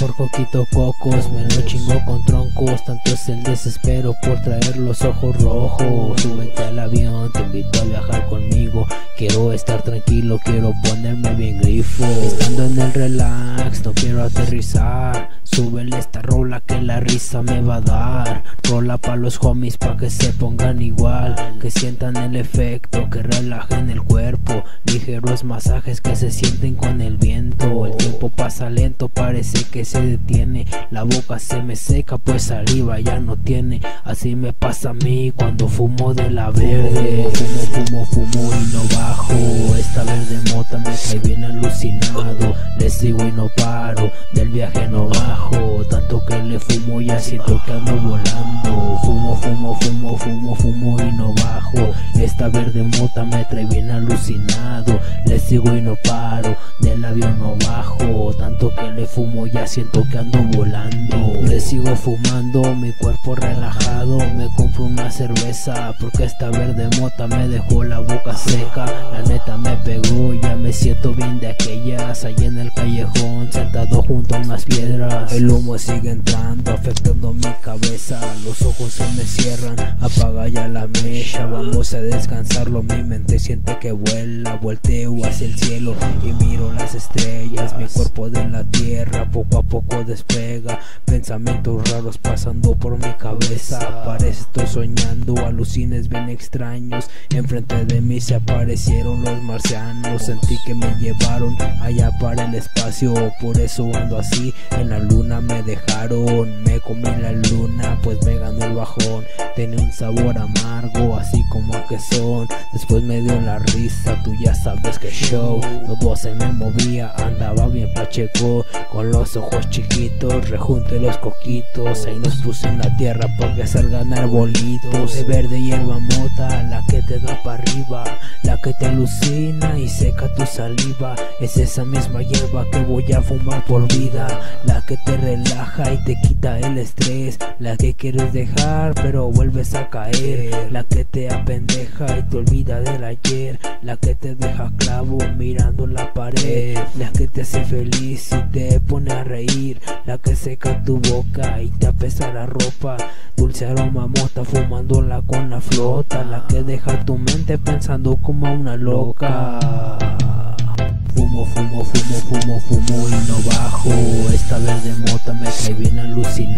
Por coquito cocos, me lo chingo con troncos Tanto es el desespero por traer los ojos rojos Quiero estar tranquilo, quiero ponerme bien grifo. Estando en el relax, no quiero aterrizar. Súbele esta rola que la risa me va a dar. Rola pa' los homies pa' que se pongan igual. Que sientan el efecto, que relajen el cuerpo. Ligeros masajes que se sienten con el viento. El tiempo pasa lento, parece que se detiene. La boca se me seca pues saliva ya no tiene. Así me pasa a mí cuando fumo de la verde trae bien alucinado Le sigo y no paro, del viaje no bajo Tanto que le fumo siento que ando volando. Fumo, fumo, fumo, fumo, fumo y no bajo Esta verde mota me trae bien alucinado Le sigo y no paro, del avión no bajo Tanto que le fumo ya siento que ando volando. Le sigo fumando, mi cuerpo relajado Me compro una cerveza porque esta verde mota me dejó la boca seca La neta bien de aquellas Allí en el callejón, sentado junto a unas piedras. El humo sigue entrando, afectando Los ojos se me cierran, apaga ya la mecha Vamos a descansarlo, mi mente siente que vuela Volteo hacia el cielo y miro las estrellas Mi cuerpo de la tierra poco a poco despega Pensamientos raros pasando por mi cabeza Parece estoy soñando, alucines bien extraños Enfrente de mí se aparecieron los marcianos Sentí que me llevaron allá para el espacio Por eso ando así, en la luna me dejaron Me comí la luna, pues me ganó bajón Tenía un sabor amargo, así como que son. Después me dio la risa, tú ya sabes que show. Todo se me movía, andaba bien pacheco Con los ojos chiquitos, rejunte los coquitos. Ahí nos puse en la tierra porque salgan arbolitos. De verde hierba mota, la que te da para arriba La que te alucina y seca tu saliva. Es esa misma hierba que voy a fumar por vida La que te relaja y te quita el estrés La que quieres dejar pero vuelves a caer. La que te apendeja y te olvida del ayer. La que te deja clavo mirando la pared. La que te hace feliz y te pone a reír. La que seca tu boca y te apesa la ropa. Dulce aroma mota fumándola con la flota. La que deja tu mente pensando como una loca. Fumo, fumo, fumo, fumo, fumo y no bajo. Esta verde mota me trae bien alucinado Le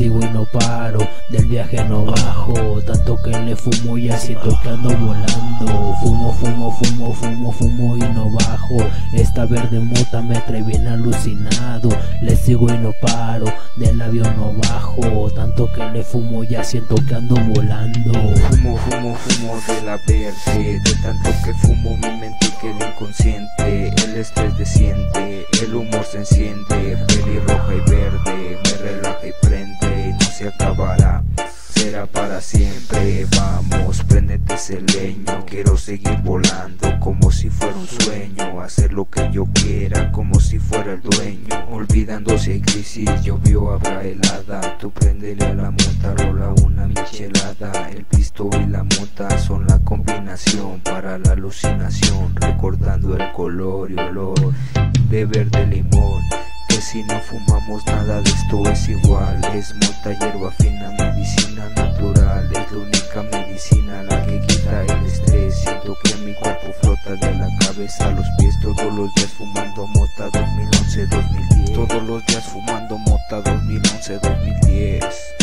sigo y no paro, del viaje no bajo Tanto que le fumo y siento que ando volando. Fumo, fumo, fumo, fumo, fumo y no bajo Esta verde mota me trae bien alucinado. Le sigo y no paro, del avión no bajo Tanto que le fumo ya siento que ando volando. Fumo, fumo, fumo de la verde De tanto que fumo mi mente queda inconsciente El estrés desciende, el humor se enciende Quiero seguir volando como si fuera un sueño. Hacer lo que yo quiera como si fuera el dueño. Olvidando si hay crisis, llovió, habrá helada Tú préndele a la mota, rola una michelada. El pisto y la mota son la combinación para la alucinación. Recordando el color y olor de verde limón. Que si no fumamos nada de esto es igual. Es mota, hierba fina, medicina natural. Es la única medicina la que quita el estrés Siento que mi cuerpo flota de la cabeza a los pies Todos los días fumando mota 2011-2010 Todos los días fumando mota 2011-2010